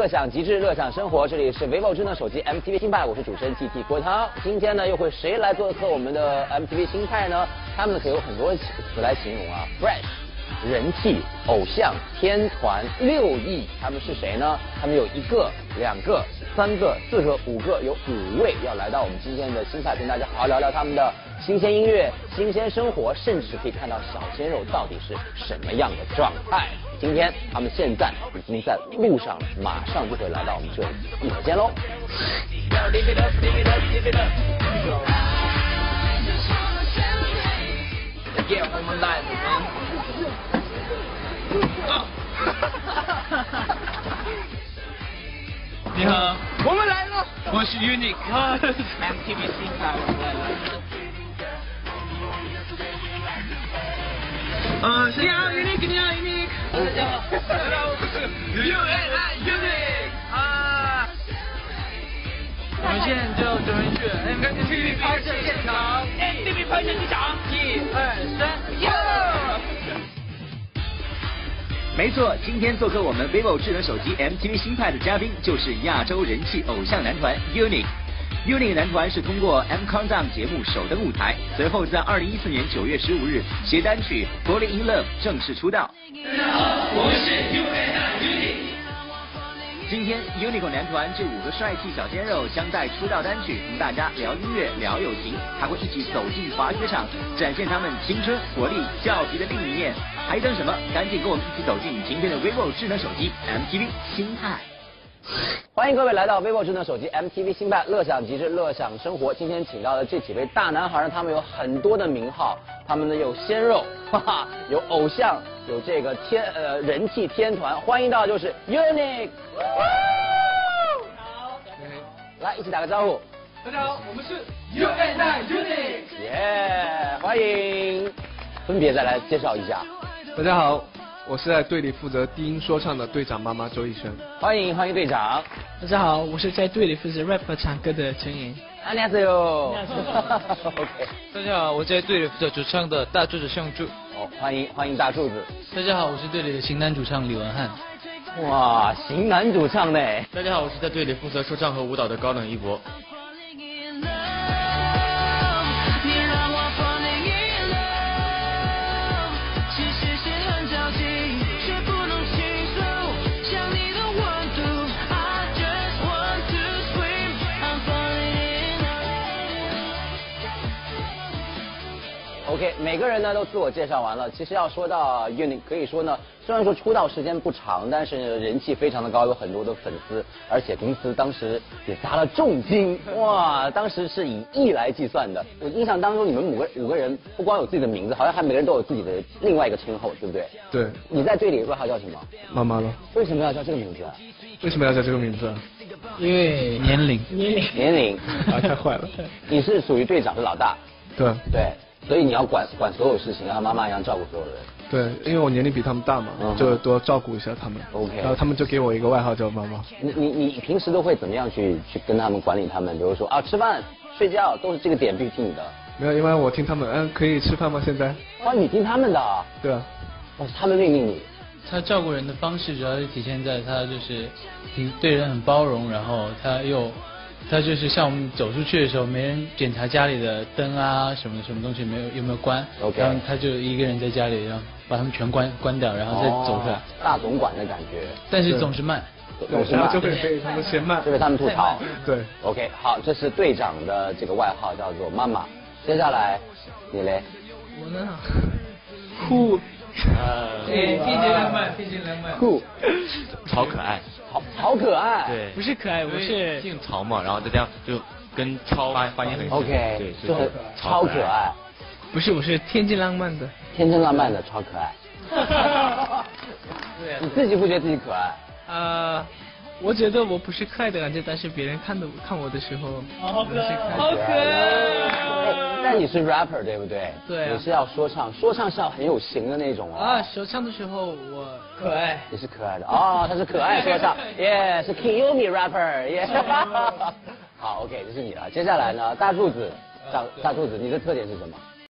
乐享极致，乐享生活。这里是 vivo 智能手机 MTV 新派，我是主持人 GT 郭涛。今天呢，又会谁来做客我们的 MTV 新派呢？他们可以有很多词来形容啊，fresh、人气、偶像、天团、六亿。他们是谁呢？他们有一个、两个、三个、四个、五个，有五位要来到我们今天的新派，跟大家好好聊聊他们的新鲜音乐、新鲜生活，甚至可以看到小鲜肉到底是什么样的状态。今天他们现在已经在路上了，马上就会来到我们这里，一会见喽。你好，我们来了，我是 Unique MTV 新卡，我们来了。呃，你好，Unique，你好，Unique。大家好，大家好，我是 UNI Unique 啊。我们现在就准备去 MTV 拍摄现场，MTV 拍摄现场，没错，今天做客我们 vivo 智能手机 MTV 新派的嘉宾就是亚洲人气偶像男团 UNI。UNI 男团是通过 M Countdown 节目首登舞台，随后在2014年9月15日携单曲《Falling in Love》正式出道。大家好，我们是 UNI。今天 UNIQ 男团这五个帅气小鲜肉将带出道单曲同大家聊音乐、聊友情，还会一起走进滑雪场，展现他们青春活力、俏皮的另一面。还等什么？赶紧跟我们一起走进今天的 vivo 智能手机 MTV 新派。欢迎各位来到 vivo 智能手机 MTV 新派，乐享极致，乐享生活。今天请到的这几位大男孩呢，他们有很多的名号，他们呢有鲜肉，哈哈，有偶像，有这个天呃人气天团。欢迎到就是 UNIQ，来一起打个招呼，大家好，我们是 UNI Unique。耶、欢迎，分别再来介绍一下，大家好，我是在队里负责低音说唱的队长妈妈周逸轩。欢迎欢迎队长，大家好，我是在队里负责 rap 和唱歌的陈岩。安利斯哟，OK，大家好，我在队里负责主唱的大柱子向柱。哦，欢迎欢迎大柱子，大家好，我是队里的型男主唱李文翰。哇，型男主唱呢，大家好，我是在队里负责说唱和舞蹈的高冷一博。OK，每个人呢都自我介绍完了。其实要说到 UNIQ，可以说呢，虽然说出道时间不长，但是人气非常的高，有很多的粉丝，而且公司当时也砸了重金，哇，当时是以亿来计算的。我印象当中，你们五个五个人不光有自己的名字，好像还每个人都有自己的另外一个称号，对不对？对，你在队里外号叫什么？妈妈了。为什么要叫这个名字啊？为什么要叫这个名字啊？因为年龄，年龄，年龄，啊，太坏了。你是属于队长，是老大，对对，所以你要管管所有事情，像妈妈一样照顾所有人。对，因为我年龄比他们大嘛嗯，就多照顾一下他们。OK 然后他们就给我一个外号叫妈妈。你你你平时都会怎么样去去跟他们管理他们？比如说啊，吃饭、睡觉都是这个点必须听你的。没有，因为我听他们，嗯，可以吃饭吗？现在？啊，你听他们的啊？对啊，哇，是他们命令你。他照顾人的方式主要是体现在他就是挺对人很包容，然后他又他就是像我们走出去的时候，没人检查家里的灯啊什么什么东西没有有没有关 OK 然后他就一个人在家里，然后把他们全关关掉，然后再走出来，哦大总管的感觉，但是总是慢。总是慢就会被他们嫌慢就。被他们吐槽。对，OK，好，这是队长的这个外号叫做妈妈。接下来你嘞？我呢？酷。对，天津浪漫，天津浪漫。酷，超可爱，好好可爱。对，不是可爱，我是姓曹嘛，然后再这样就跟超发发音很像 OK，对，就很超可爱，不是我是天津浪漫的。天真浪漫的超可爱。对你自己不觉得自己可爱？呃，我觉得我不是可爱的感觉，但是别人看的看我的时候，好可爱，好可哎但你是 rapper 对不对？对啊你是要说唱，说唱是要很有型的那种啊。啊，说唱的时候我可爱。你是可爱的哦，他是可爱说唱，耶，是 Kiyomi rapper，耶。好，OK，这是你了。接下来呢，大柱子，大大柱子，你的特点是什么？